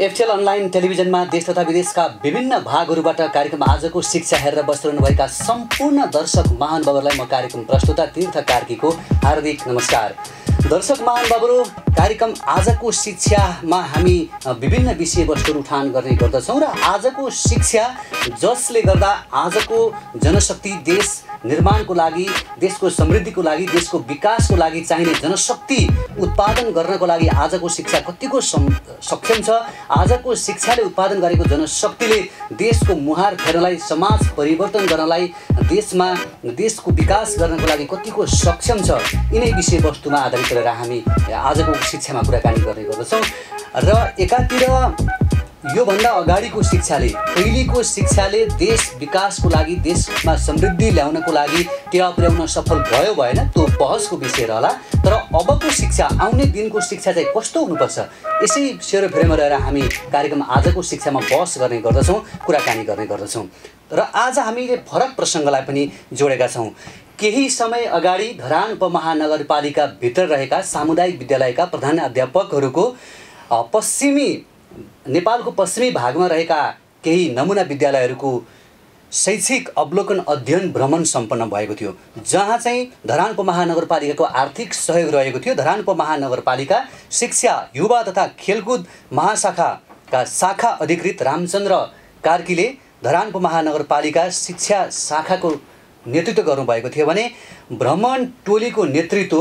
एफटेल online टेलिभिजनमा देश तथा विदेशका विभिन्न भागहरूबाट कार्यक्रम आजको शिक्षा हेरेर बसिरहनुभएका सम्पूर्ण दर्शक महानुभावहरूलाई म कार्यक्रम प्रस्तुता तीर्थ कार्कीको हार्दिक नमस्कार। दर्शक महानुभावहरू कार्यक्रम आजको शिक्षामा हामी विभिन्न विषयवस्तुहरू उठान गर्ने गर्दछौँ र आजको शिक्षा जसले गर्दा आजको जनशक्ति देश निर्माणको लागि देशको समृद्धिको लागि देशको विकासको लागि चाहिने जनशक्ति उत्पादन गर्नको लागि आजको शिक्षा कतिको सक्षम छ? आजको शिक्षाले उत्पादन गरेको जनशक्तिले देशको मुहार फेर्नलाई समाज परिवर्तन गर्नलाई देशमा देशको विकास गर्नको लागि कतिको सक्षम छ? यिनै विषयवस्तुमा आधारित गरेर हामी आजको शिक्षामा कुराकानी गर्ने गर्दछौँ र एकातिर योभन्दा अगाडिको शिक्षाले पहिलेको शिक्षाले देश विकासको लागि देशमा समृद्धि ल्याउनको लागि टेवा पुर्याउन सफल भयो भएन त्यो बहसको विषय रहला। तर अबको शिक्षा आउने दिनको शिक्षा चाहिँ कस्तो हुनुपर्छ? यसै सेरोफेरोमा रहेर हामी कार्यक्रम आजको शिक्षामा बहस गर्ने गर्दछौँ कुराकानी गर्ने गर्दछौँ। र आज हामीले फरक प्रसङ्गलाई पनि जोडेका छौँ। केही समय अगाडि धरान उपमहानगरपालिकाभित्र रहेका सामुदायिक विद्यालयका प्रधान अध्यापकहरूको पश्चिमी नेपालको पश्चिमी भागमा रहेका केही नमुना विद्यालयहरूको शैक्षिक अवलोकन अध्ययन भ्रमण सम्पन्न भएको थियो। जहाँ चाहिँ धरान उपमहानगरपालिकाको आर्थिक सहयोग रहेको थियो धरान उपमहानगरपालिका शिक्षा युवा तथा खेलकुद महाशाखाका शाखा अधिकृत रामचन्द्र कार्कीले धरान उपमहानगरपालिका शिक्षा शाखाको नेतृत्व गर्नुभएको थियो भने भ्रमण टोलीको नेतृत्व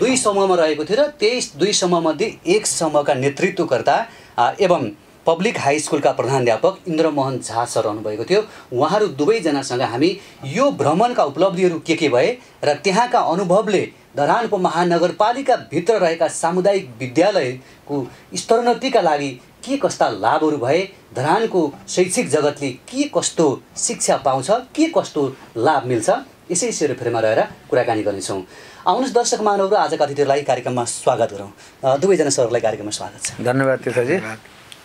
दुई समूहमा रहेको थियो र त्यही दुई समूहमध्ये एक समूहका नेतृत्वकर्ता एवं पब्लिक हाई स्कुलका प्रधानध्यापक इन्द्रमोहन झा सर रहनुभएको थियो। उहाँहरू दुवैजनासँग हामी यो भ्रमणका उपलब्धिहरू के के भए र त्यहाँका अनुभवले धरानको महानगरपालिकाभित्र रहेका सामुदायिक विद्यालयको स्तरोन्नतिका लागि के कस्ता लाभहरू भए धरानको शैक्षिक जगतले के कस्तो शिक्षा पाउँछ के कस्तो लाभ मिल्छ यसै सेरोफेरोमा रहेर कुराकानी गर्नेछौँ। आउनुहोस् दर्शक महानुभावहरू आजका अतिथिहरूलाई कार्यक्रममा स्वागत गरौँ। दुवैजना सरहरूलाई कार्यक्रममा स्वागत छ। धन्यवाद तीर्थजी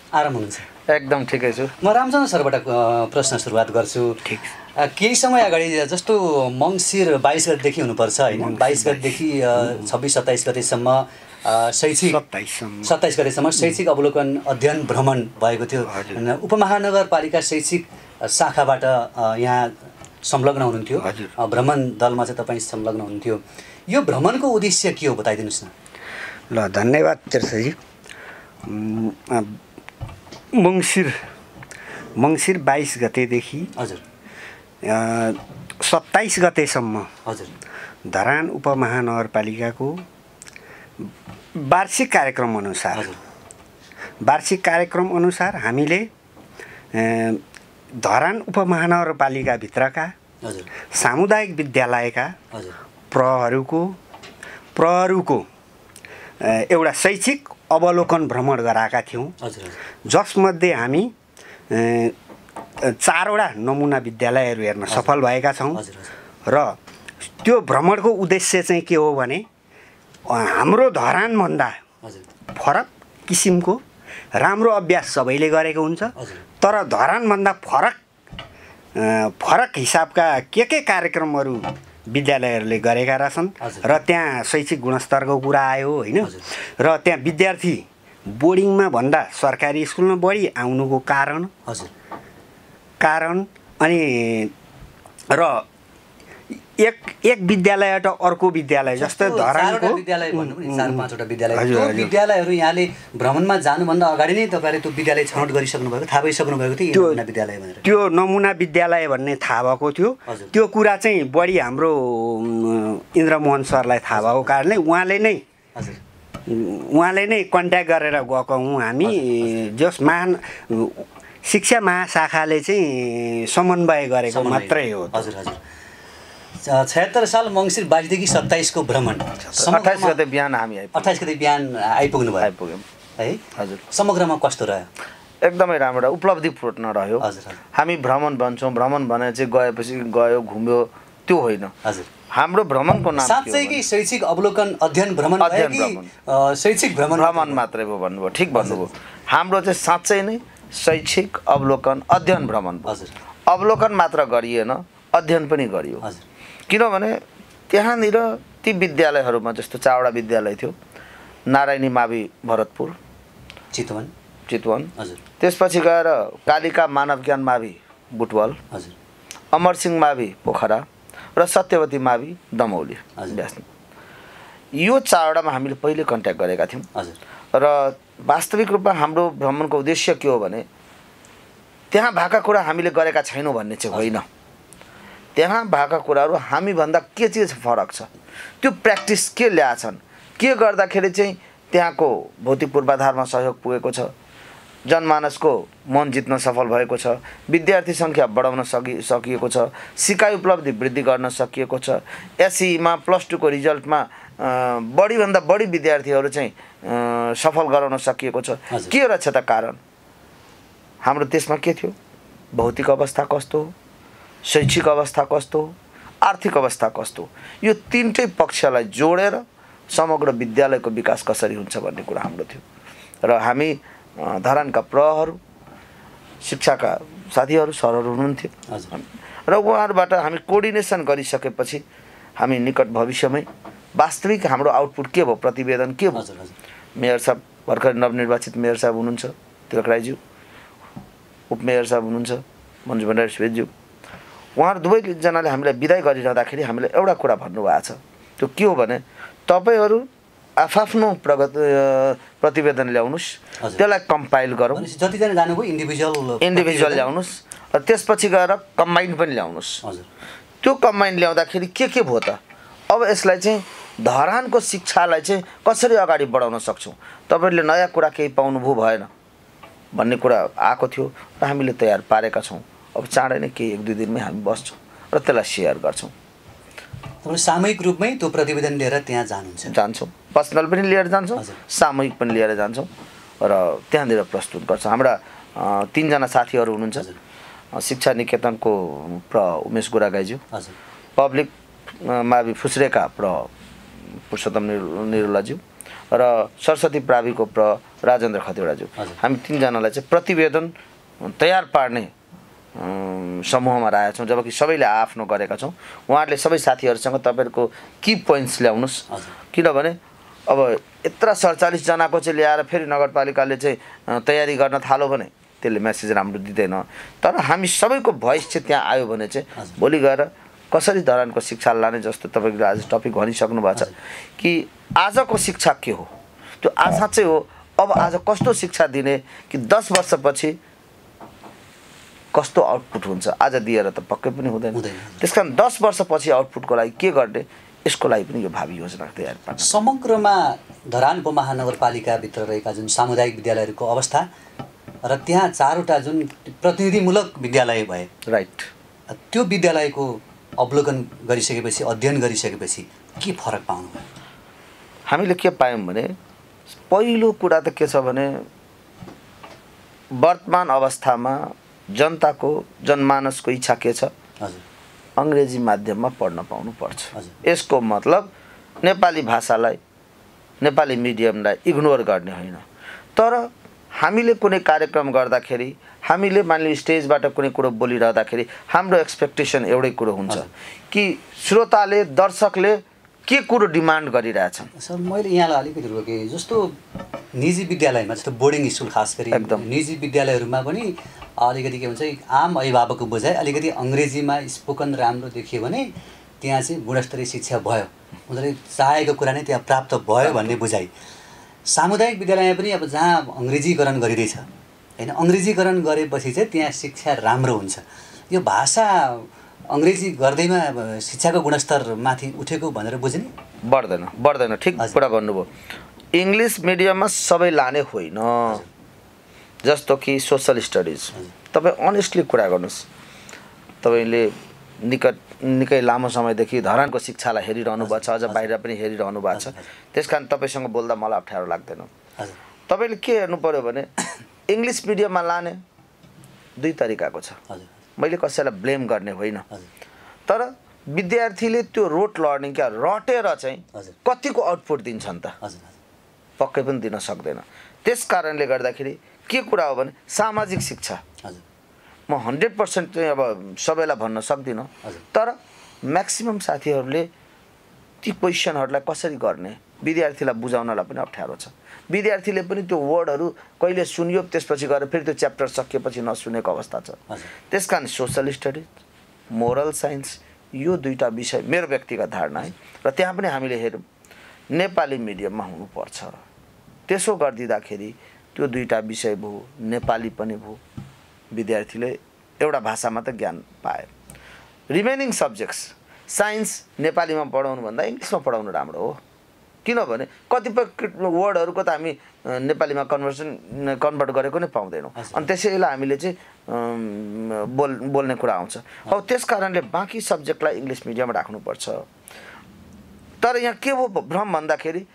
आराम हुनुहुन्छ। एकदम ठिकै छु। म रामचन्द्र सरबाट प्रश्न सुरुवात गर्छु। ठिक। केही समय अगाडि जस्तो मङ्सिर बाइस गतिदेखि हुनुपर्छ होइन। बाइस गतिदेखि छब्बिस सत्ताइस गतिसम्म शैक्षिक सत्ताइस गतिसम्म शैक्षिक अवलोकन अध्ययन भ्रमण भएको थियो। उपमहानगरपालिका शैक्षिक शाखाबाट यहाँ संलग्न हुनुहुन्थ्यो। भ्रमण दलमा चाहिँ तपाईँ संलग्न हुनुहुन्थ्यो। यो भ्रमणको उद्देश्य के हो बताइदिनुहोस् न। ल धन्यवाद तीर्थजी मङ्सिर मङ्सिर बाइस गतेदेखि हजुर। सत्ताइस गतेसम्म हजुर। धरान उपमहानगरपालिकाको वार्षिक कार्यक्रम अनुसार वार्षिक कार्यक्रम अनुसार हामीले धरान उपमहानगरपालिकाभित्रका सामुदायिक विद्यालयका प्रहरूको प्रहरूको एउटा शैक्षिक अवलोकन भ्रमण गराएका थियौँ। जसमध्ये हामी चारवटा नमुना विद्यालयहरू हेर्न सफल भएका छौँ। र त्यो भ्रमणको उद्देश्य चाहिँ के हो भने हाम्रो धरानभन्दा फरक किसिमको राम्रो अभ्यास सबैले गरेको हुन्छ। तर धरानभन्दा फरक फरक हिसाबका के के कार्यक्रमहरू विद्यालयहरूले गरेका रहेछन्। र त्यहाँ शैक्षिक गुणस्तरको कुरा आयो होइन। र त्यहाँ विद्यार्थी बोर्डिङमा भन्दा सरकारी स्कुलमा बढी आउनुको कारण हजुर कारण अनि र एक एक विद्यालयबाट अर्को विद्यालय जस्तै धरानको। विद्यालय भन्नु पनि चार पाँचवटा विद्यालय। त्यो। विद्यालयहरू यहाँले भ्रमणमा जानुभन्दा अगाडि नै तपाईँले त्यो विद्यालय छनौट गरिसक्नु भएको थाहा पाइसक्नु भएको थियो त्यो- यो नमुना विद्यालय भनेर। त्यो नमुना विद्यालय भन्ने थाहा भएको थियो। त्यो कुरा चाहिँ बढी हाम्रो इन्द्रमोहन सरलाई थाहा भएको कारणले उहाँले नै हजुर। उहाँले नै कन्ट्याक्ट गरेर गएको हौँ हामी। जस महान शिक्षा महाशाखाले चाहिँ समन्वय गरेको। मात्रै हो हजुर हजुर। छयत्तर साल मङ्सिर बाइसदेखि सत्ताइसको भ्रमण। अट्ठाइस गते बिहान हामी अट्ठाइस गते बिहान आइपुग्नु भयो। आइपुग्यौँ। है? हजुर। समग्रमा कस्तो रह्यो? एकदमै राम्रो र उपलब्धिपूर्ण रह्यो। हजुर। हामी भ्रमण भन्छौँ। भ्रमण भने चाहिँ गएपछि गयो घुम्यो त्यो होइन। हजुर। हाम्रो भ्रमणको नाम साँच्चै कि शैक्षिक अवलोकन अध्ययन भ्रमण अध्ययन भ्रमण। शैक्षिक भ्रमण भ्रमण मात्रै भयो भन्नुभयो। ठिक भन्नुभयो। हाम्रो चाहिँ साँच्चै नै शैक्षिक अवलोकन अध्ययन भ्रमण हजुर। अवलोकन मात्र गरिएन अध्ययन पनि गरियो। हजुर। किनभने त्यहाँनिर ती विद्यालयहरूमा जस्तो चारवटा विद्यालय थियो नारायणी मावि भरतपुर चितवन। चितवन। हजुर। त्यसपछि गएर कालिका मानव ज्ञान मावि बुटवल हजुर। अमरसिंह मावि पोखरा र सत्यवती मावि दमौली। यो चारवटामा हामीले पहिले कन्ट्याक्ट गरेका थियौँ। हजुर। र वास्तविक रूपमा हाम्रो भ्रमणको उद्देश्य के हो भने त्यहाँ भएका कुरा हामीले गरेका छैनौँ भन्ने चाहिँ होइन। त्यहाँ भएका कुराहरू हामीभन्दा के चिज फरक छ? त्यो प्र्याक्टिस के ल्याएछन्? के गर्दाखेरि चाहिँ त्यहाँको भौतिक पूर्वाधारमा सहयोग पुगेको छ? जनमानसको मन जित्न सफल भएको छ? विद्यार्थी सङ्ख्या बढाउन सकि सकिएको छ? सिकाइ उपलब्धि वृद्धि गर्न सकिएको छ? एसईमा प्लस टूको रिजल्टमा बढीभन्दा बढी विद्यार्थीहरू चाहिँ सफल गराउन सकिएको छ। के रहेछ त कारण? हाम्रो देशमा के थियो? भौतिक अवस्था कस्तो? हो शैक्षिक अवस्था कस्तो? हो आर्थिक अवस्था कस्तो? हो यो तिनटै पक्षलाई जोडेर समग्र विद्यालयको विकास कसरी हुन्छ भन्ने कुरा हाम्रो थियो। र हामी धरानका प्रहरू शिक्षाका साथीहरू सरहरू हुनुहुन्थ्यो। र उहाँहरूबाट हामी कोअर्डिनेसन गरिसकेपछि हामी निकट भविष्यमै वास्तविक हाम्रो आउटपुट के भयो प्रतिवेदन के भयो? मेयर साहब भर्खर नवनिर्वाचित मेयर साहब हुनुहुन्छ तिलक राईज्यू उपमेयर साहब हुनुहुन्छ मन्जु भण्डारी श्वेतज्यू उहाँहरू दुवैजनाले हामीलाई विदाय गरिरहँदाखेरि हामीलाई एउटा कुरा भन्नुभएको छ। त्यो के हो भने तपाईँहरू आफ्नो प्रगत प्रतिवेदन ल्याउनुहोस्। त्यसलाई कम्पाइल गरौँ। जतिजना जानुभयो इन्डिभिजुअल इन्डिभिजुअल ल्याउनुहोस् र त्यसपछि गएर कम्बाइन पनि ल्याउनुहोस्। त्यो कम्बाइन ल्याउँदाखेरि के के भयो त? अब यसलाई चाहिँ धरानको शिक्षालाई चाहिँ कसरी अगाडि बढाउन सक्छौँ? तपाईँहरूले नयाँ कुरा केही पाउनुभयो भएन? भन्ने कुरा आएको थियो र हामीले तयार पारेका छौँ। अब चाँडै नै केही एक दुई दिनमै हामी बस्छौँ र त्यसलाई सेयर गर्छौँ। सामूहिक रूपमै त्यो प्रतिवेदन लिएर त्यहाँ जानुहुन्छ। जान्छौँ। पर्सनल पनि लिएर जान्छौँ। सामूहिक पनि लिएर जान्छौँ र त्यहाँनिर प्रस्तुत गर्छौँ। हाम्रा तिनजना साथीहरू हुनुहुन्छ। शिक्षा निकेतनको प्र उमेश गुरागाईज्यू। पब्लिक मावि फुस्रेका प्र पुरुषोत्तम निरु निरुलाज्यू र सरस्वती प्राविको प्र राजेन्द्र खतिवडाज्यू। हामी तिनजनालाई चाहिँ प्रतिवेदन तयार पार्ने समूहमा राखेका छौँ जबकि सबैले आफ्नो गरेका छौँ। उहाँहरूले सबै साथीहरूसँग तपाईँहरूको कि पोइन्ट्स ल्याउनुहोस्। किनभने अब यत्र सडचालिसजनाको चाहिँ ल्याएर फेरि नगरपालिकाले चाहिँ तयारी गर्न थाल्यो भने त्यसले मेसेज राम्रो दिँदैन। तर हामी सबैको भोइस चाहिँ त्यहाँ आयो भने चाहिँ। भोलि गएर कसरी धरानको शिक्षा लाने जस्तो तपाईँले आज टपिक भनिसक्नु भएको छ कि आजको शिक्षा के हो? त्यो आशा चाहिँ हो अब आज कस्तो शिक्षा दिने कि दस वर्षपछि कस्तो आउटपुट हुन्छ? आज दिएर त पक्कै पनि हुँदैन। त्यस कारण दस वर्षपछि आउटपुटको लागि के गर्ने? यसको लागि पनि यो भावी योजना तयार पार्न। समग्रमा धरान उपमहानगरपालिकाभित्र रहेका जुन सामुदायिक विद्यालयहरूको अवस्था र त्यहाँ चारवटा जुन प्रतिनिधिमूलक विद्यालय भए राइट त्यो विद्यालयको अवलोकन गरिसकेपछि अध्ययन गरिसकेपछि के फरक पाउनुभयो हामीले के पायौँ भने पहिलो कुरा त के छ भने वर्तमान अवस्थामा जनताको जनमानसको इच्छा के छ? अङ्ग्रेजी माध्यममा पढ्न पाउनुपर्छ। यसको मतलब नेपाली भाषालाई नेपाली मिडियमलाई इग्नोर गर्ने होइन। तर हामीले कुनै कार्यक्रम गर्दाखेरि हामीले मानिलियो स्टेजबाट कुनै कुरो बोलिरहँदाखेरि हाम्रो एक्सपेक्टेसन एउटै कुरो हुन्छ कि श्रोताले दर्शकले के कुरो डिमान्ड गरिरहेछन्? सर मैले यहाँलाई अलिकति रोकेँ। जस्तो निजी विद्यालयमा जस्तो बोर्डिङ स्कुल खास गरी एकदम। निजी विद्यालयहरूमा पनि अलिकति के भन्छ आम अभिभावकको बुझाइ अलिकति अङ्ग्रेजीमा स्पोकन राम्रो देखियो भने त्यहाँ चाहिँ गुणस्तरीय शिक्षा भयो। उनीहरूले चाहेको कुरा नै त्यहाँ प्राप्त भयो भन्ने बुझाइ। सामुदायिक विद्यालयमा पनि अब जहाँ अङ्ग्रेजीकरण गरिँदैछ होइन अङ्ग्रेजीकरण गरेपछि चाहिँ त्यहाँ शिक्षा राम्रो हुन्छ। यो भाषा अङ्ग्रेजी गर्दैमा अब शिक्षाको गुणस्तर माथि उठेको भनेर बुझ्ने? बढ्दैन बढ्दैन ठिक। कुरा भन्नुभयो। इङ्ग्लिस मिडियममा सबै लाने होइन। जस्तो कि सोसल स्टडिज। तपाईँ अनेस्टली कुरा गर्नुहोस्। तपाईँले निकट निकै लामो समयदेखि धरानको शिक्षालाई हेरिरहनु भएको छ अझ बाहिर पनि हेरिरहनु भएको छ। त्यस कारण तपाईँसँग बोल्दा मलाई अप्ठ्यारो लाग्दैन। तपाईँले के हेर्नु पऱ्यो भने इङ्ग्लिस मिडियममा लाने दुई तरिकाको छ। मैले कसैलाई ब्लेम गर्ने होइन। तर विद्यार्थीले त्यो रोट लर्निङ क्या रटेर चाहिँ। कतिको आउटपुट दिन्छन् त? पक्कै पनि दिन सक्दैन। त्यस कारणले गर्दाखेरि के कुरा हो भने सामाजिक शिक्षा। म हन्ड्रेड पर्सेन्ट चाहिँ अब सबैलाई भन्न सक्दिनँ। तर म्याक्सिमम् साथीहरूले ती क्वेसनहरूलाई कसरी गर्ने विद्यार्थीलाई बुझाउनलाई पनि अप्ठ्यारो छ। विद्यार्थीले पनि त्यो वर्डहरू कहिले सुनियो त्यसपछि गएर फेरि त्यो च्याप्टर सकिएपछि नसुनेको अवस्था छ। त्यस कारण सोसल स्टडिज मोरल साइन्स यो दुईवटा विषय मेरो व्यक्तिगत धारणा है। र त्यहाँ पनि हामीले हेरौँ नेपाली मिडियममा हुनुपर्छ। त्यसो गरिदिँदाखेरि त्यो दुईवटा विषय भयो नेपाली पनि भयो विद्यार्थीले एउटा भाषामा त ज्ञान पायो रिमेनिङ सब्जेक्ट्स साइन्स नेपालीमा पढाउनुभन्दा इङ्ग्लिसमा पढाउनु राम्रो हो। किनभने कतिपय वर्डहरूको त हामी नेपालीमा कन्भर्सन कन्भर्ट गरेको नै पाउँदैनौँ। अनि त्यसैलाई हामीले चाहिँ बोल बोल्ने कुरा आउँछ। अब त्यस कारणले बाँकी सब्जेक्टलाई इङ्ग्लिस मिडियममा राख्नुपर्छ। तर यहाँ के हो भ्रम भन्दाखेरि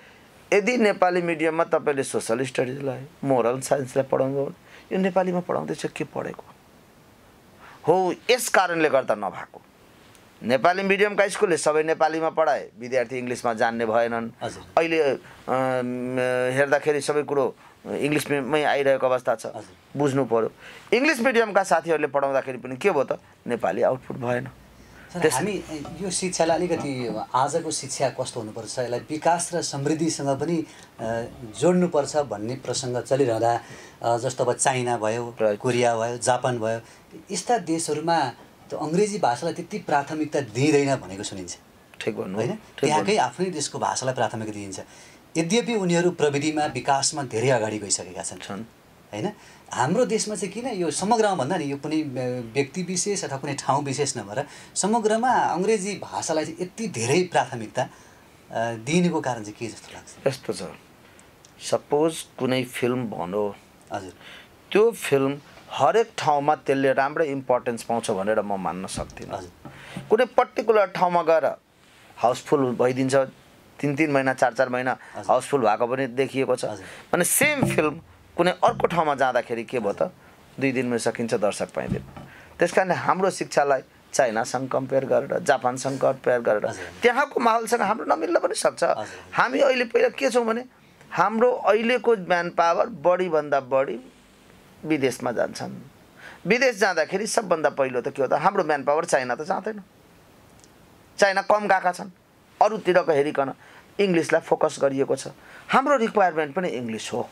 यदि नेपाली मिडियममा तपाईँले सोसल स्टडिजलाई मोरल साइन्सलाई पढाउनु यो नेपालीमा पढाउँदैछ के पढेको? हो यस कारणले गर्दा नभएको। नेपाली मिडियमका स्कुलले सबै नेपालीमा पढाए विद्यार्थी इङ्ग्लिसमा जान्ने भएनन्। अहिले हेर्दाखेरि सबै कुरो इङ्ग्लिसमै आइरहेको अवस्था छ। बुझ्नु पऱ्यो इङ्ग्लिस मिडियमका साथीहरूले पढाउँदाखेरि पनि के भयो त? नेपाली आउटपुट भएन। हामी यो शिक्षालाई अलिकति आजको शिक्षा कस्तो हुनुपर्छ यसलाई विकास र समृद्धिसँग पनि जोड्नुपर्छ भन्ने प्रसङ्ग चलिरहँदा जस्तो अब चाइना भयो. कोरिया भयो जापान भयो यस्ता देशहरूमा त्यो अङ्ग्रेजी भाषालाई त्यति प्राथमिकता दिइँदैन भनेको सुनिन्छ ठिक भन्नु होइन त्यहाँकै। आफ्नै देशको भाषालाई प्राथमिकता दिइन्छ यद्यपि उनीहरू प्रविधिमा विकासमा धेरै अगाडि गइसकेका छन्। होइन हाम्रो देशमा चाहिँ किन यो समग्रमा भन्दा नि यो कुनै व्यक्ति विशेष अथवा कुनै ठाउँ विशेष नभएर समग्रमा अङ्ग्रेजी भाषालाई चाहिँ यति धेरै प्राथमिकता दिइनुको कारण चाहिँ के जस्तो लाग्छ? यस्तो छ। सपोज कुनै फिल्म भनौँ। हजुर। त्यो फिल्म हरेक ठाउँमा त्यसले राम्रै इम्पोर्टेन्स पाउँछ भनेर म मान्न सक्दिनँ। हजुर। कुनै पर्टिकुलर ठाउँमा गएर हाउसफुल भइदिन्छ तिन तिन महिना चार चार महिना। हाउसफुल भएको पनि देखिएको छ। भने सेम फिल्म कुनै अर्को ठाउँमा जाँदाखेरि के भयो त दुई दिनमै सकिन्छ दर्शक पाइँदैन। त्यस कारणले हाम्रो शिक्षालाई चाइनासँग कम्पेयर गरेर जापानसँग कम्पेयर गरेर। त्यहाँको माहौलसँग हाम्रो नमिल्न पनि सक्छ। हामी अहिले पहिला के छौँ भने हाम्रो अहिलेको म्यान पावर बढीभन्दा बढी विदेशमा जान्छन्। विदेश जाँदाखेरि सबभन्दा पहिलो त के हो त हाम्रो म्यान पावर चाइना त जाँदैन। चाइना कम गएका छन्। अरूतिरको हेरिकन इङ्ग्लिसलाई फोकस गरिएको छ। हाम्रो रिक्वायरमेन्ट पनि इङ्ग्लिस हो।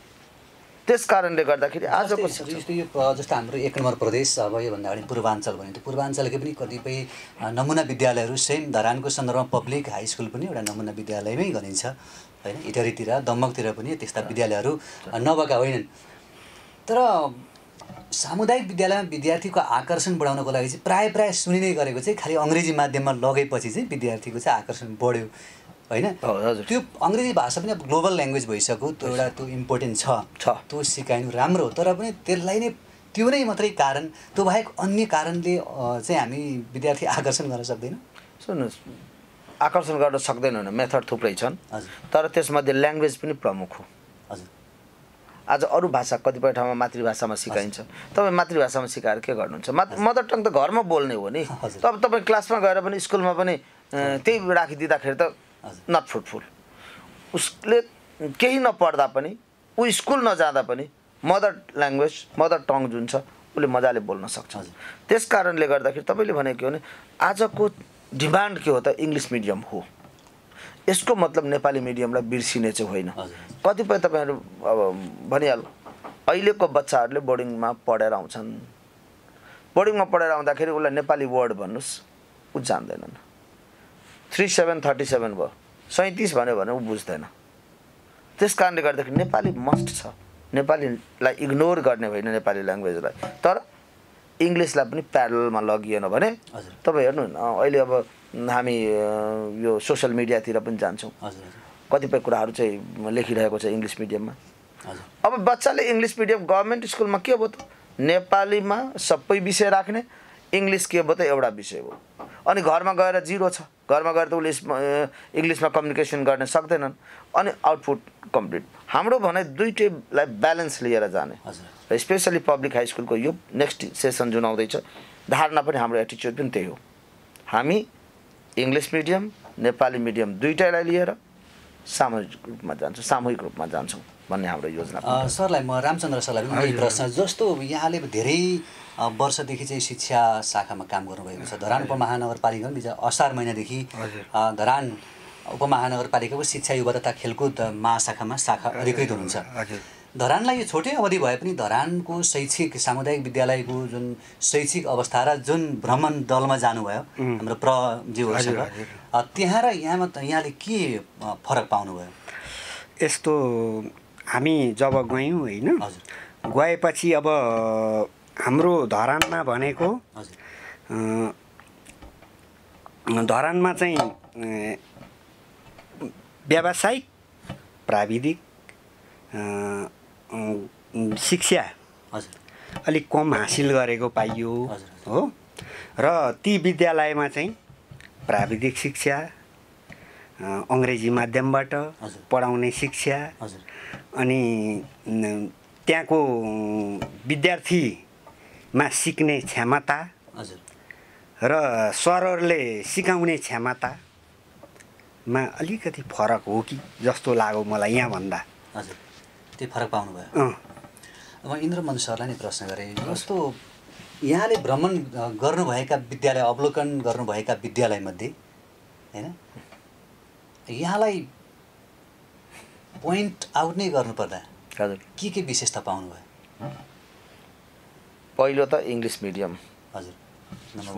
त्यस कारणले गर्दाखेरि आजको जस्तै यो जस्तो हाम्रो एक नम्बर प्रदेश अब योभन्दा अगाडि पूर्वाञ्चल भन्यो। त्यो पूर्वाञ्चलकै पनि कतिपय नमुना विद्यालयहरू सेम धरानको सन्दर्भमा पब्लिक हाई स्कुल पनि एउटा नमुना विद्यालयमै गनिन्छ होइन? इटरीतिर दमकतिर पनि त्यस्ता विद्यालयहरू नभएका होइनन्। तर सामुदायिक विद्यालयमा विद्यार्थीको आकर्षण बढाउनको लागि चाहिँ प्रायः प्रायः सुनिने गरेको चाहिँ खालि अङ्ग्रेजी माध्यममा लगेपछि चाहिँ विद्यार्थीको चाहिँ आकर्षण बढ्यो। होइन। त्यो अङ्ग्रेजी भाषा पनि अब ग्लोबल ल्याङ्ग्वेज भइसक्यो त्यो एउटा त्यो इम्पोर्टेन्ट छ। छ। त्यो सिकाइनु राम्रो हो तर पनि त्यसलाई नै त्यो नै मात्रै कारण त्यो बाहेक अन्य कारणले चाहिँ हामी विद्यार्थी आकर्षण गर्न सक्दैनौँ। सुन्नुहोस् आकर्षण गर्न सक्दैन मेथड थुप्रै छन् तर त्यसमध्ये ल्याङ्ग्वेज पनि प्रमुख हो। हजुर। आज अरू भाषा कतिपय ठाउँमा मातृभाषामा सिकाइन्छ। तपाईँ मातृभाषामा सिकाएर के गर्नुहुन्छ? मदर टङ त घरमा बोल्ने हो नि। तब तपाईँ क्लासमा गएर पनि स्कुलमा पनि त्यही राखिदिँदाखेरि त। नट फ्रुटफुल उसले केही नपढ्दा पनि ऊ स्कुल नजाँदा पनि मदर ल्याङ्ग्वेज मदर टङ जुन छ उसले मजाले बोल्न सक्छ। त्यस कारणले गर्दाखेरि तपाईँले भनेको के हो भने आजको डिमान्ड के हो त इङ्ग्लिस मिडियम हो। यसको मतलब नेपाली मिडियमलाई बिर्सिने चाहिँ होइन। कतिपय तपाईँहरू अब भनिहाल्नु अहिलेको बच्चाहरूले बोर्डिङमा पढेर आउँछन्। बोर्डिङमा पढेर आउँदाखेरि उसलाई नेपाली वर्ड भन्नुहोस् ऊ जान्दैनन्। थ्री सेभेन थर्टी सेभेन भयो। सैँतिस भन्यो भने ऊ बुझ्दैन। त्यस कारणले गर्दाखेरि नेपाली मस्ट छ। नेपालीलाई इग्नोर गर्ने होइन नेपाली ल्याङ्ग्वेजलाई तर इङ्ग्लिसलाई पनि प्यारलमा लगिएन भने हजुर। तपाईँ हेर्नु न अहिले अब हामी यो सोसियल मिडियातिर पनि जान्छौँ। कतिपय कुराहरू चाहिँ लेखिरहेको छ इङ्ग्लिस मिडियममा। हजुर। अब बच्चाले इङ्ग्लिस मिडियम गभर्मेन्ट स्कुलमा के भयो त? नेपालीमा सबै विषय राख्ने इङ्ग्लिस के भयो त एउटा विषय हो। अनि घरमा गएर जिरो छ। घरमा गएर त उसले इङ्ग्लिसमा कम्युनिकेसन गर्न सक्दैनन्। अनि आउटपुट कम्प्लिट। हाम्रो भनाइ दुइटैलाई ब्यालेन्स लिएर जाने। हजुर। र स्पेसली पब्लिक हाई स्कुलको यो नेक्स्ट सेसन जुन आउँदैछ धारणा पनि हाम्रो एटिच्युड पनि त्यही हो। हामी इङ्ग्लिस मिडियम नेपाली मिडियम दुइटैलाई लिएर सामूहिक रूपमा जान्छौँ सामूहिक रूपमा जान्छौँ भन्ने हाम्रो योजना सरलाई म रामचन्द्र सरलाई पनि प्रश्न जस्तो यहाँले धेरै वर्षदेखि चाहिँ शिक्षा शाखामा काम गर्नुभएको छ। धरानको महानगरपालिका पनि विजा असार महिनादेखि धरान उपमहानगरपालिकाको शिक्षा युवा तथा खेलकुद महाशाखामा शाखा अधिकृत हुनुहुन्छ। धरानलाई यो छोटै अवधि भए पनि धरानको शैक्षिक सामुदायिक विद्यालयको जुन शैक्षिक अवस्था र जुन भ्रमण दलमा जानुभयो हाम्रो। अ, त्यहाँ र यहाँमा त यहाँले के फरक पाउनुभयो? यस्तो हामी जब गयौँ होइन हजुर। गएपछि अब हाम्रो धरानमा भनेको धरानमा चाहिँ व्यावसायिक प्राविधिक शिक्षा अलिक कम हासिल गरेको पाइयो हो। र ती विद्यालयमा चाहिँ प्राविधिक शिक्षा अङ्ग्रेजी माध्यमबाट। पढाउने शिक्षा अनि त्यहाँको विद्यार्थीमा सिक्ने क्षमता हजुर। र सरहरूले सिकाउने क्षमतामा अलिकति फरक हो कि जस्तो लाग्यो मलाई यहाँभन्दा? हजुर त्यो फरक पाउनुभयो। अँ। अब इन्द्रमन सरलाई नै प्रश्न गरेँ जस्तो यहाँले भ्रमण गर्नुभएका विद्यालय अवलोकन गर्नुभएका विद्यालयमध्ये होइन यहाँलाई पोइन्ट आउट नै गर्नुपर्दा हजुर। के के विशेषता पाउनुभयो? पहिलो त इङ्ग्लिस मिडियम। हजुर।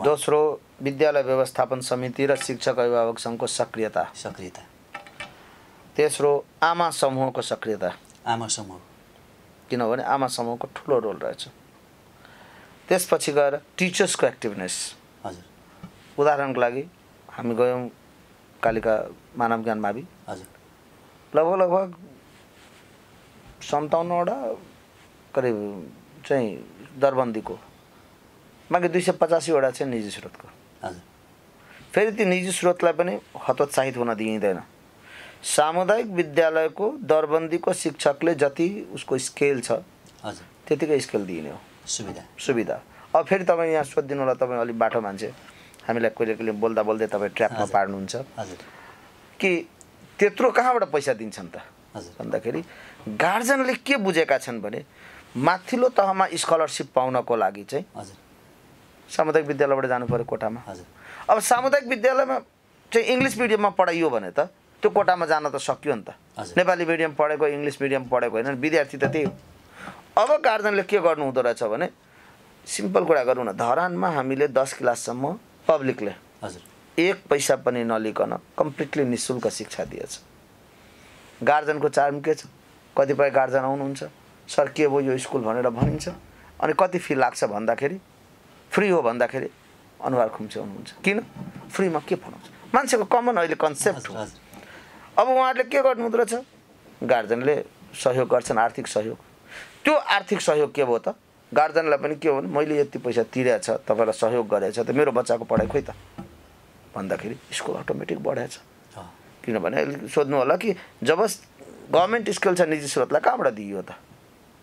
दोस्रो विद्यालय व्यवस्थापन समिति र शिक्षक अभिभावक सङ्घको सक्रियता। सक्रियता। तेस्रो आमा समूहको सक्रियता। आमा समूह। किनभने आमा समूहको ठुलो रोल रहेछ। त्यसपछि गएर टिचर्सको एक्टिभनेस। हजुर। उदाहरणको लागि हामी गयौँ कालिका मानव ज्ञान मावि। हजुर। लगभग लगभग सन्ताउन्नवटा करिब चाहिँ दरबन्दीको। बाँकी दुई सय पचासीवटा चाहिँ निजी स्रोतको। हजुर। फेरि त्यो निजी स्रोतलाई पनि हतोत्साहित हुन दिइँदैन। सामुदायिक विद्यालयको दरबन्दीको शिक्षकले जति उसको स्केल छ हजुर। त्यतिकै स्केल दिइने हो। सुविधा। सुविधा। अब फेरि तपाईँ यहाँ सोधिदिनु होला तपाईँ अलिक बाटो मान्छे। हामीलाई कहिले कहिले बोल्दा बोल्दै तपाईँ ट्र्याकमा। पार्नुहुन्छ। कि त्यत्रो कहाँबाट पैसा दिन्छन् त? भन्दाखेरि गार्जेनले के बुझेका छन् भने माथिल्लो तहमा स्कलरसिप पाउनको लागि चाहिँ हजुर। सामुदायिक विद्यालयबाट जानु पऱ्यो कोटामा? हजुर। अब सामुदायिक विद्यालयमा चाहिँ इङ्ग्लिस मिडियममा पढाइयो भने त त्यो कोटामा जान त सक्यो नि त। नेपाली मिडियम पढेको इङ्ग्लिस मिडियम पढेको होइन विद्यार्थी त त्यही हो। अब गार्जेनले के गर्नु हुँदो रहेछ भने सिम्पल कुरा गरौँ न धरानमा हामीले दस क्लाससम्म पब्लिकले हजुर। एक पैसा पनि नलिकन कम्प्लिटली नि शुल्क शिक्षा दिएछ। गार्जेनको चार्म के छ? कतिपय गार्जेन आउनुहुन्छ। सर के भयो यो स्कुल भनेर भनिन्छ। अनि कति फी लाग्छ भन्दाखेरि? फ्री हो भन्दाखेरि अनुहार खुम्च्याउनुहुन्छ किन? फ्रीमा के पढाउँछ मान्छेको कमन अहिले कन्सेप्ट हो। अब उहाँहरूले के गर्नु हुँदो रहेछ? गार्जेनले सहयोग गर्छन् आर्थिक सहयोग। त्यो आर्थिक सहयोग के भयो त? गार्जेनलाई पनि के हो भने मैले यति पैसा तिरेछ तपाईँलाई सहयोग गरेछ त मेरो बच्चाको पढाइ खोइ त। भन्दाखेरि स्कुल अटोमेटिक बढेछ किनभने अहिले सोध्नु होला कि जब गभर्मेन्ट स्कुल छ निजी स्रोतलाई कहाँबाट दिइयो त?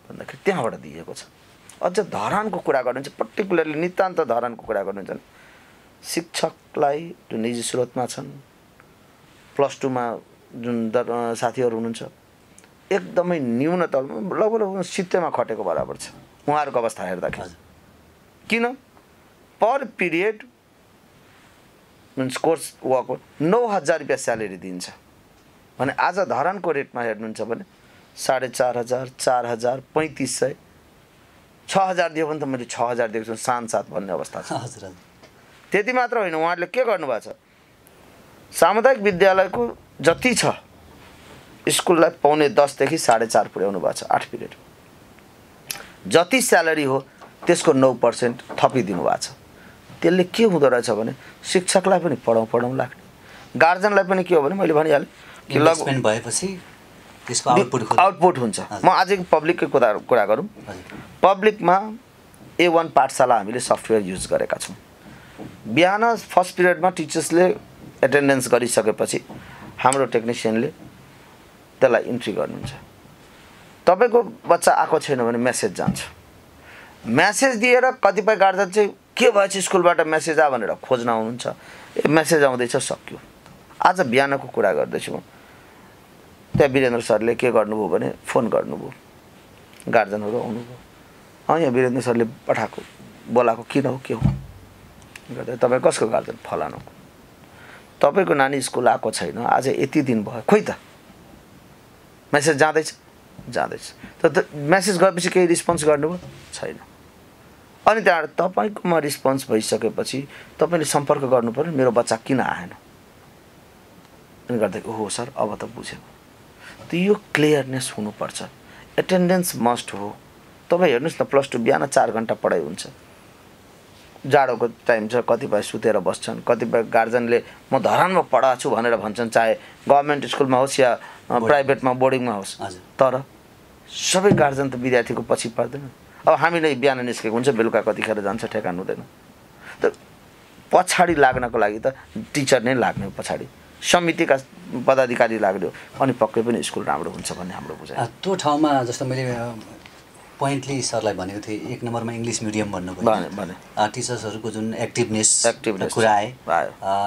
भन्दाखेरि त्यहाँबाट दिएको छ। अझ धरानको कुरा गर्नुहुन्छ पर्टिकुलरली नितान्त धरानको कुरा गर्नुहुन्छ भने शिक्षकलाई जो निजी स्रोतमा छन् प्लस टूमा जुन दर साथीहरू हुनुहुन्छ एकदमै न्यूनतम लगभग लगभग सित्तैमा खटेको बराबर छ। उहाँहरूको अवस्था हेर्दाखेरि। किन? Per period means course work नौ हजार रुपियाँ स्यालेरी दिन्छ। भने आज धरानको रेटमा हेर्नुहुन्छ भने साढे चार हजार चार हजार पैँतिस सय। छ हजार दियो भने त मैले छ हजार दिएको छु सान साथ भन्ने अवस्था छ। हजुर त्यति मात्र होइन उहाँहरूले के गर्नुभएको छ? सामुदायिक विद्यालयको जति छ स्कुललाई पाउने दसदेखि साढे चार पुर्याउनु भएको छ आठ पिरियड। जति स्यालेरी हो त्यसको नौ पर्सेन्ट थपिदिनु भएको छ। त्यसले के हुँदो रहेछ भने शिक्षकलाई पनि पढाउँ पढाउँ लाग्ने। गार्जेनलाई पनि के हो भने मैले भनिहालेँ कि लगभग भएपछि त्यसको आउटपुट हुन्छ। म आज पब्लिककै कुरा कुरा गरौँ। पब्लिकमा ए वान पाठशाला हामीले सफ्टवेयर युज गरेका छौँ। बिहान फर्स्ट पिरियडमा टिचर्सले एटेन्डेन्स गरिसकेपछि हाम्रो टेक्निसियनले त्यसलाई इन्ट्री गर्नुहुन्छ। तपाईँको बच्चा आएको छैन भने मेसेज जान्छ। म्यासेज दिएर कतिपय गार्जेन चाहिँ के भएछ स्कुलबाट मेसेज आ भनेर खोज्न आउनुहुन्छ। ए मेसेज आउँदैछ सक्यो। आज बिहानको कुरा गर्दैछु म। त्यहाँ वीरेन्द्र सरले के गर्नुभयो भने फोन गर्नुभयो। गार्जेनहरू आउनुभयो। अँ यहाँ वीरेन्द्र सरले पठाएको बोलाएको किन हो के हो? गर्दा तपाईँ कसको गार्जेन? फलानुको। तपाईँको नानी स्कुल आएको छैन आज यति दिन भयो। खोइ त। मेसेज जाँदैछ? जाँदैछ। त मेसेज गएपछि केही रिस्पोन्स गर्नुभयो? छैन। अनि त्यहाँबाट तपाईँकोमा रिस्पोन्स भइसकेपछि तपाईँले सम्पर्क गर्नु पऱ्यो मेरो बच्चा किन आएन? अनि गर्दै ओहो सर अब त बुझ्यो। त यो क्लियरनेस हुनुपर्छ। एटेन्डेन्स मस्ट हो। तपाईँ हेर्नुहोस् न प्लस टू बिहान चार घन्टा पढाइ हुन्छ। जाडोको टाइम छ कतिपय सुतेर बस्छन् कतिपय गार्जेनले म धरानमा पढाएको छु भनेर भन्छन् चाहे गभर्मेन्ट स्कुलमा होस् या प्राइभेटमा बोर्डिङमा होस्। तर सबै गार्जेन त विद्यार्थीको पछि पर्दैन। अब हामी नै बिहान निस्केको हुन्छ बेलुका कतिखेर जान्छ ठेकान हुँदैन। त पछाडि लाग्नको लागि त टिचर नै लाग्ने पछाडि। समितिका पदाधिकारी लाग्ने हो अनि पक्कै पनि स्कुल राम्रो हुन्छ भन्ने हाम्रो बुझाइ त्यो ठाउँमा जस्तो मैले पोइन्टली सरलाई भनेको थिएँ एक नम्बरमा इङ्ग्लिस मिडियम भन्नुभयो टिचर्सहरूको जुन एक्टिभनेस Activeness कुरा आए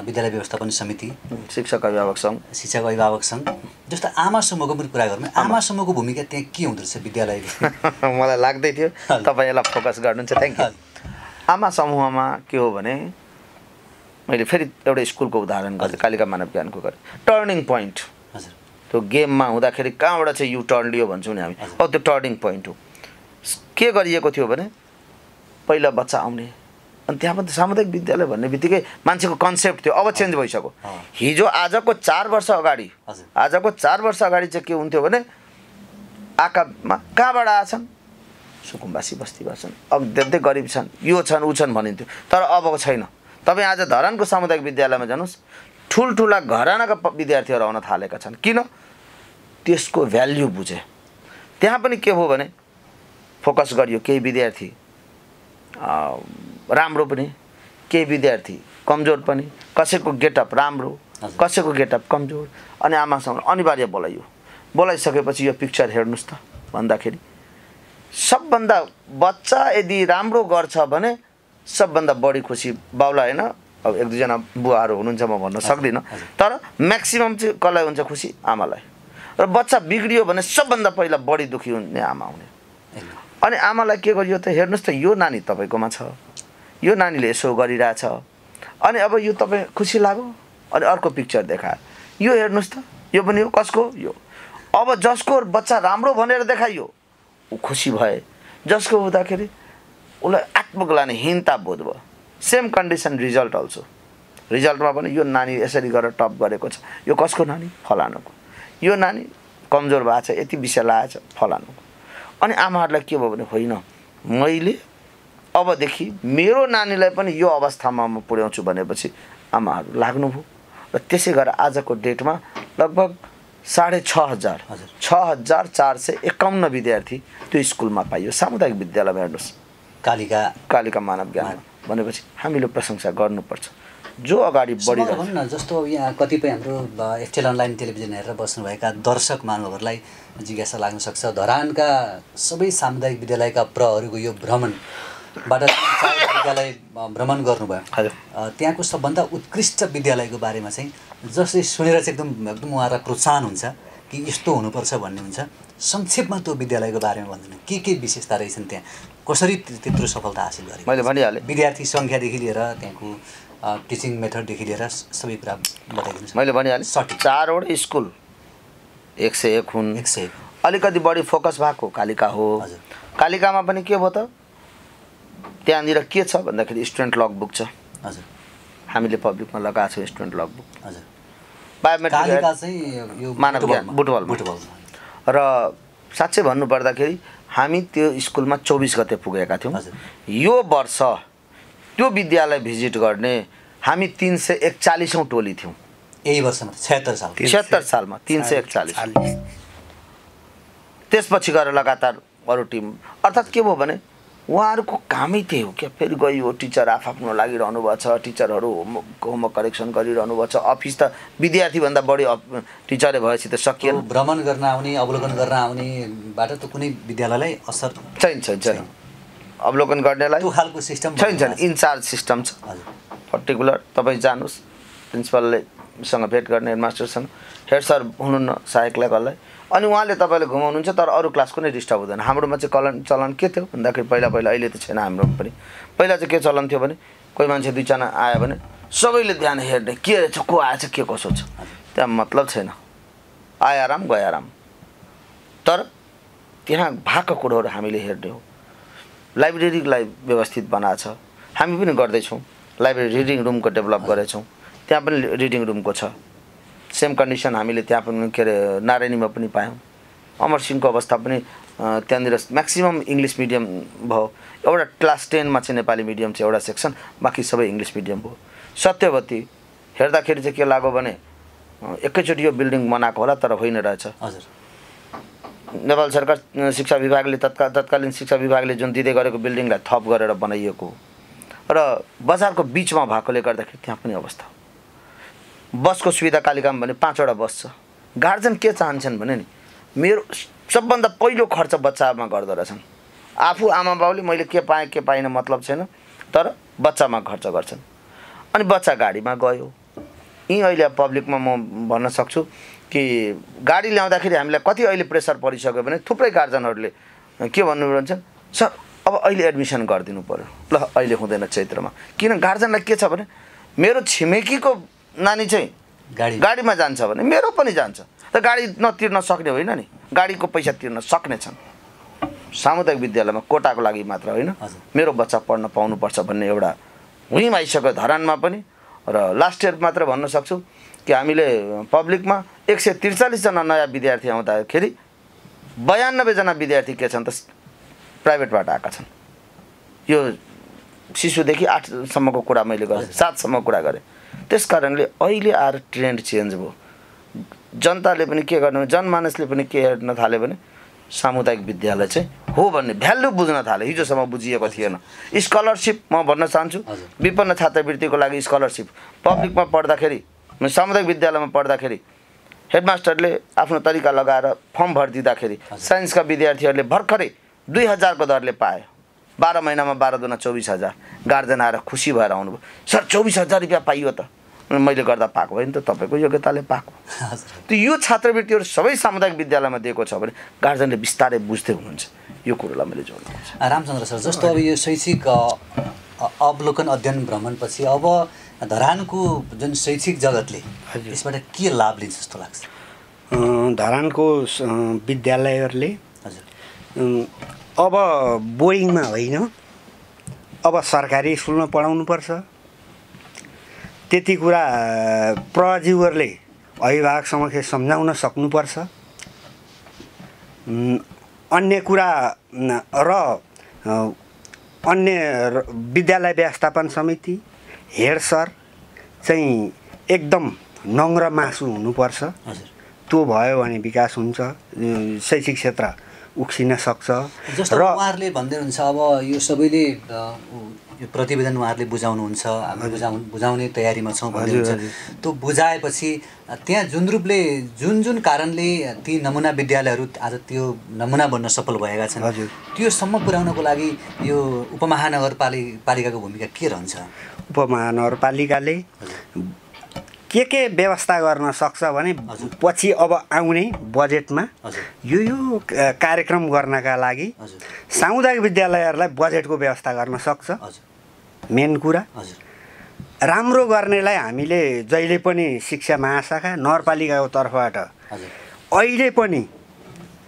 विद्यालय व्यवस्थापन समिति शिक्षक अभिभावक सङ्घ। शिक्षक अभिभावक सङ्घ जस्तो आमा समूहको पनि कुरा गरौँ। आमा। समूहको भूमिका त्यहाँ के हुँदो रहेछ विद्यालयको मलाई लाग्दै थियो। तपाईँ यसलाई फोकस गर्नुहुन्छ। थ्याङ्क यू आमा समूहमा के हो भने मैले फेरि एउटा स्कुलको उदाहरण गरेँ कालिका मानव ज्ञानको गरेँ टर्निङ पोइन्ट हजुर। त्यो गेममा हुँदाखेरि कहाँबाट चाहिँ यु टर्न लियो भन्छौँ नि हामी। अब त्यो टर्निङ पोइन्ट हो। के गरिएको थियो भने पहिला बच्चा आउने अनि त्यहाँ पनि सामुदायिक विद्यालय भन्ने बित्तिकै मान्छेको कन्सेप्ट थियो। अब चेन्ज भइसक्यो। हिजो आजको चार वर्ष अगाडि। आजको चार वर्ष अगाडि चाहिँ के हुन्थ्यो भने आकामा कहाँबाट आएछन् सुकुम्बासी बस्तीबाट छन् अब देख्दै गरिब छन्। यो छन् ऊ छन् भनिन्थ्यो। तर अबको छैन। तपाईँ आज धरानको सामुदायिक विद्यालयमा जानुहोस्। ठुल्ठुला घरानाका विद्यार्थीहरू आउन थालेका छन्। किन? त्यसको भ्याल्यु बुझे। त्यहाँ पनि के भयो भने फोकस गरियो। केही विद्यार्थी राम्रो पनि केही विद्यार्थी कमजोर पनि। कसैको गेटअप राम्रो। कसैको गेटअप कमजोर। अनि आमासँग अनिवार्य बोलाइयो। बोलाइसकेपछि यो पिक्चर हेर्नुहोस् त। भन्दाखेरि सबभन्दा बच्चा यदि राम्रो गर्छ भने सबभन्दा बढी खुसी बाउला होइन अब एक दुईजना बुवाहरू हुनुहुन्छ म भन्न सक्दिनँ। तर म्याक्सिमम् चाहिँ कसलाई हुन्छ खुसी? आमालाई। र बच्चा बिग्रियो भने सबभन्दा पहिला बढी दुःखी हुने आमा हुने। अनि आमालाई के गरियो त हेर्नुहोस् त यो नानी तपाईँकोमा छ। यो नानीले यसो गरिरहेछ। अनि अब यो तपाईँ खुसी लाग्यो? अनि अर्को पिक्चर देखायो। यो हेर्नुहोस् त यो पनि हो कसको? यो। अब जसको बच्चा राम्रो भनेर देखाइयो ऊ खुसी भए। जसको हुँदाखेरि उसलाई हीनता बोध भयो। सेम कन्डिसन रिजल्ट अल्सो रिजल्टमा पनि यो नानी यसरी गरेर टप गरेको छ। यो कसको नानी? फलानुको। यो नानी कमजोर भएको छ यति विषय लागेको छ फलानुको। अनि आमाहरूलाई के भयो भने होइन मैले अबदेखि मेरो नानीलाई पनि यो अवस्थामा म पुर्याउँछु भनेपछि आमाहरू लाग्नुभयो। र त्यसै गरेर आजको डेटमा लगभग साढे छ हजार हजुर। छ हजार चार सय एकाउन्न विद्यार्थी त्यो स्कुलमा पाइयो। सामुदायिक विद्यालयमा हेर्नुहोस्। कालिका कालिका मानव ज्ञान भनेपछि हामीले प्रशंसा गर्नुपर्छ। जो अगाडि बढिरहेको भनौँ न जस्तो यहाँ कतिपय हाम्रो एफटेल अनलाइन टेलिभिजन हेरेर बस्नुभएका दर्शक महानुभावहरूलाई जिज्ञासा लाग्न सक्छ। धरानका सबै सामुदायिक विद्यालयका प्रहरूको यो भ्रमणबाट विद्यालय भ्रमण गर्नुभयो। त्यहाँको सबभन्दा उत्कृष्ट विद्यालयको बारेमा चाहिँ जसले सुनेर चाहिँ एकदम एकदम उहाँलाई प्रोत्साहन हुन्छ कि यस्तो हुनुपर्छ भन्ने हुन्छ। संक्षेपमा त्यो विद्यालयको बारेमा भनिदिनु। के के विशेषता रहेछन् त्यहाँ? कसरी त्य- त्यत्रो सफलता हासिल गरे मैले भनिहालेँ विद्यार्थी सङ्ख्यादेखि लिएर त्यहाँको टिचिङ मेथडदेखि लिएर सबै कुरा बताइदिनुहोस्। मैले भनिहालेँ सठिक। चारवटै स्कुल एक सय एक हुन्। एक सय अलिकति बढी फोकस भएको कालिका हो। हजुर। कालिकामा पनि के भयो त? त्यहाँनिर के छ भन्दाखेरि स्टुडेन्ट लगबुक छ। हजुर। हामीले पब्लिकमा लगाएको छौँ स्टुडेन्ट लगबुक हजुर। बायोमेट्रिक कालिका चाहिँ यो मानव ज्ञान, बुटवलमा। र साँच्चै भन्नुपर्दाखेरि हामी त्यो स्कुलमा चौबिस गते पुगेका थियौँ। यो वर्ष त्यो विद्यालय भिजिट गर्ने हामी तिन सय एकचालिसौँ टोली थियौँ। यही वर्षमा छयत्तर साल छिहत्तर सालमा। तिन सय एकचालिस। त्यसपछि गएर लगातार अरू टिम अर्थात् के भयो भने उहाँहरूको कामै त्यही हो क्या। फेरि गयो टिचर आफआफ्नो लागिरहनु भएको छ टिचरहरू होमवर्क होमवर्क करेक्सन गरिरहनु भएको छ अफिस त विद्यार्थीभन्दा बढी टिचरै भएपछि त सकिएन। भ्रमण गर्न आउने अवलोकन गर्न आउनेबाट त कुनै विद्यालयलाई असर छैन छैन छैन। अवलोकन गर्नेलाई खालको सिस्टम छैन छैन। इन्चार्ज सिस्टम छ। हजुर। पर्टिकुलर तपाईँ जानुहोस् प्रिन्सिपलले सँग भेट गर्ने हेडमास्टरसँग हेड सर हुनुहुन्न सहायकलाई कसलाई अनि उहाँले तपाईँले घुमाउनुहुन्छ तर अरू क्लास कुनै डिस्टर्ब हुँदैन। हाम्रोमा चाहिँ कलन चलन के थियो? भन्दाखेरि पहिला पहिला अहिले त छैन हाम्रोमा पनि। पहिला चाहिँ के चलन थियो भने कोही मान्छे दुईजना आयो भने सबैले ध्यान हेर्ने के रहेछ को आएछ के कसो छ। त्यहाँ मतलब छैन। आए आराम गए आराम। तर त्यहाँ भएको कुरोहरू हामीले हेर्ने हो। लाइब्रेरीलाई व्यवस्थित बनाएको छ। हामी पनि गर्दैछौँ। लाइब्रेरी रिडिङ रुमको डेभलप गरेछौँ। त्यहाँ पनि रिडिङ रुमको छ। सेम कन्डिसन हामीले त्यहाँ पनि के अरे नारायणीमा पनि पायौँ। अमर सिंहको अवस्था पनि त्यहाँनिर म्याक्सिमम् इङ्ग्लिस मिडियम भयो। एउटा क्लास टेनमा चाहिँ नेपाली मिडियम चाहिँ एउटा सेक्सन बाँकी सबै इङ्ग्लिस मिडियम भयो। सत्यवती हेर्दाखेरि चाहिँ के लाग्यो भने एकैचोटि यो बिल्डिङ बनाएको होला तर होइन रहेछ। हजुर। नेपाल सरकार शिक्षा विभागले तत्काल तत्कालीन शिक्षा विभागले जुन दिँदै गरेको बिल्डिङलाई थप गरेर बनाइएको हो। र बजारको बिचमा भएकोले गर्दाखेरि त्यहाँ पनि अवस्था हो। बसको सुविधा कालिकामा भने पाँचवटा बस छ। गार्जेन के चाहन्छन् भने नि मेरो सबभन्दा पहिलो खर्च बच्चामा गर्दो रहेछन् आफू आमा बाउले मैले के पाएँ के पाइनँ मतलब छैन तर बच्चामा खर्च गर्छन्। अनि बच्चा गाडीमा गयो। यहीँ अहिले पब्लिकमा म भन्न सक्छु कि गाडी ल्याउँदाखेरि हामीलाई कति अहिले प्रेसर परिसक्यो भने थुप्रै गार्जनहरूले के भन्नु भन्छन् सर अब अहिले एडमिसन गरिदिनु पऱ्यो ल अहिले हुँदैन चैत्रमा किन गार्जनलाई के छ भने मेरो छिमेकीको नानी चाहिँ गाडी। गाडीमा जान्छ भने मेरो पनि जान्छ। त गाडी नतिर्न सक्ने होइन नि। गाडीको पैसा तिर्न सक्ने छन्। सामुदायिक विद्यालयमा कोटाको लागि मात्र होइन। मेरो बच्चा पढ्न पाउनुपर्छ भन्ने एउटा हुइम आइसक्यो धरानमा पनि। र लास्ट इयर मात्र भन्न सक्छु कि हामीले पब्लिकमा एक सय त्रिचालिसजना नयाँ विद्यार्थी आउँदाखेरि बयानब्बेजना विद्यार्थी के छन् त प्राइभेटबाट आएका छन्। यो शिशुदेखि आठसम्मको कुरा मैले गरेँ सातसम्म कुरा गरेँ। त्यस कारणले अहिले आएर ट्रेन्ड चेन्ज भयो। जनताले पनि के गर्नु जनमानसले पनि के हेर्न थाल्यो भने सामुदायिक विद्यालय चाहिँ हो भन्ने भ्यालु बुझ्न थाल्यो हिजोसम्म बुझिएको थिएन। स्कलरसिप म भन्न चाहन्छु। विपन्न छात्रवृत्तिको लागि स्कलरसिप। पब्लिकमा पढ्दाखेरि सामुदायिक विद्यालयमा पढ्दाखेरि हेडमास्टरले आफ्नो तरिका लगाएर फर्म भरिदिँदाखेरि साइन्सका विद्यार्थीहरूले भर्खरै दुई हजारको दरले पायो बाह्र महिनामा बाह्र दुना चौबिस हजार। गार्जेन आएर खुसी भएर आउनुभयो। सर चौबिस हजार रुपियाँ पाइयो त। मैले गर्दा पाएको होइन त तपाईँको योग्यताले पाएको। हजुर। त्यो यो छात्रवृत्तिहरू सबै सामुदायिक विद्यालयमा दिएको छ भने गार्जेनले बिस्तारै बुझ्दै हुनुहुन्छ। यो कुरोलाई मैले जोड्नु। रामचन्द्र सर जस्तो अब यो शैक्षिक अवलोकन अध्ययन भ्रमणपछि अब धरानको जुन शैक्षिक जगतले। यसबाट के लाभ लिन्छ जस्तो लाग्छ? धरानको विद्यालयहरूले हजुर। अब बोर्डिङमा होइन अब सरकारी स्कुलमा पढाउनुपर्छ त्यति कुरा प्रजीवहरूले अभिभावक समक्ष सम्झाउन सक्नुपर्छ। अन्य कुरा र अन्य विद्यालय व्यवस्थापन समिति हेड सर चाहिँ एकदम नङ्ग्र मासु हुनुपर्छ। हजुर। त्यो भयो भने विकास हुन्छ। शैक्षिक क्षेत्र उक्सिन सक्छ। र उहाँहरूले भन्दै हुनुहुन्छ अब यो सबैले यो प्रतिवेदन उहाँहरूले बुझाउनुहुन्छ हामी बुझाउ बुझाउने तयारीमा छौँ हुन्छ त्यो बुझाएपछि त्यहाँ जुन रूपले जुन जुन कारणले ती नमुना विद्यालयहरू आज त्यो नमुना बन्न सफल भएका छन् हजुर। त्योसम्म पुर्याउनको लागि यो उपमहानगरपालि पालिकाको भूमिका के रहन्छ? उपमहानगरपालिकाले के के व्यवस्था गर्न सक्छ भने पछि अब आउने बजेटमा यो यो कार्यक्रम गर्नका लागि सामुदायिक विद्यालयहरूलाई बजेटको व्यवस्था गर्न सक्छ। मेन कुरा। राम्रो गर्नेलाई हामीले जहिले पनि शिक्षा महाशाखा नगरपालिकाको तर्फबाट अहिले पनि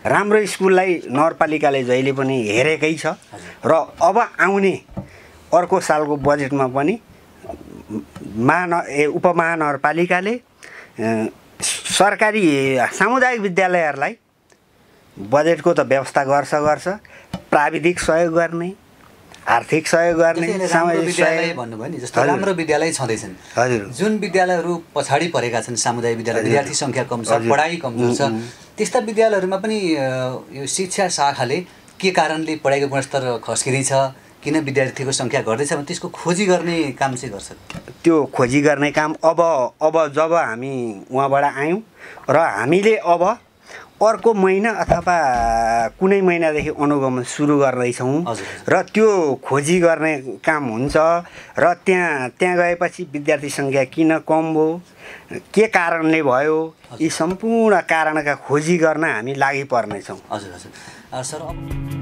राम्रो स्कुललाई नगरपालिकाले जहिले पनि हेरेकै छ र अब आउने अर्को सालको बजेटमा पनि महान ए उपमहानगरपालिकाले सरकारी सामुदायिक विद्यालयहरूलाई बजेटको त व्यवस्था गर्छ गर्छ प्राविधिक सहयोग गर्ने आर्थिक सहयोग गर्ने सामाजिक सहयोग। भन्नुभयो नि जस्तो। राम्रो विद्यालय छँदैछन्। हजुर। जुन विद्यालयहरू पछाडि परेका छन् सामुदायिक विद्यालय विद्यार्थी सङ्ख्या कम छ। पढाइ कमजोर छ त्यस्ता विद्यालयहरूमा पनि यो शिक्षा शाखाले के कारणले पढाइको गुणस्तर खस्किँदैछ किन विद्यार्थीको सङ्ख्या घट्दैछ भने त्यसको खोजी गर्ने काम चाहिँ गर्छ। त्यो खोजी गर्ने काम अब अब जब हामी उहाँबाट आयौँ र हामीले अब अर्को महिना अथवा कुनै महिनादेखि अनुगमन सुरु गर्दैछौँ। र त्यो खोजी गर्ने काम हुन्छ र त्यहाँ त्यहाँ गएपछि विद्यार्थी सङ्ख्या किन कम भयो के कारणले भयो यी सम्पूर्ण कारणका खोजी गर्न हामी लागि पर्नेछौँ हजुर। हजुर सर